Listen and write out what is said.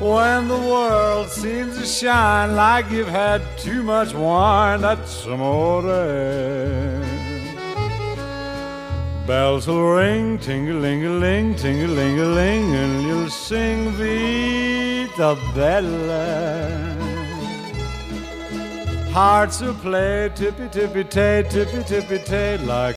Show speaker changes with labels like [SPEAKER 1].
[SPEAKER 1] When the world seems to shine like you've had too much wine, that's amore. Bells will ring, ting-a-ling-a-ling, ting-a-ling-a-ling, and you'll sing Vita Bella. Hearts will play tippy-tippy-tay, tippy-tippy-tay, like